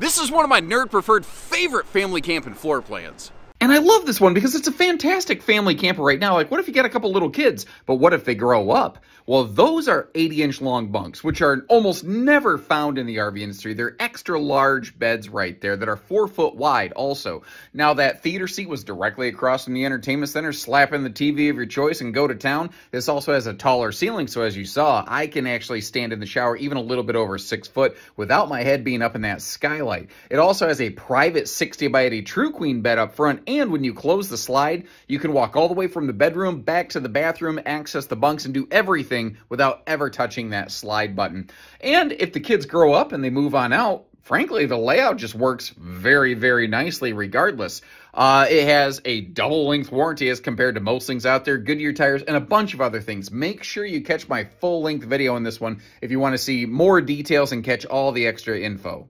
This is one of my nerd-preferred favorite family camping floor plans. And I love this one because it's a fantastic family camper right now. Like, what if you get a couple little kids, but what if they grow up? Well, those are 80 inch long bunks, which are almost never found in the RV industry. They're extra large beds right there that are four foot wide also. Now, that theater seat was directly across from the entertainment center. Slap in the TV of your choice and go to town. This also has a taller ceiling, so as you saw, I can actually stand in the shower even a little bit over six foot without my head being up in that skylight. It also has a private 60 by 80 True Queen bed up front and when you close the slide, you can walk all the way from the bedroom back to the bathroom, access the bunks, and do everything without ever touching that slide button. And if the kids grow up and they move on out, frankly, the layout just works very, very nicely regardless. Uh, it has a double length warranty as compared to most things out there, Goodyear tires, and a bunch of other things. Make sure you catch my full length video on this one if you want to see more details and catch all the extra info.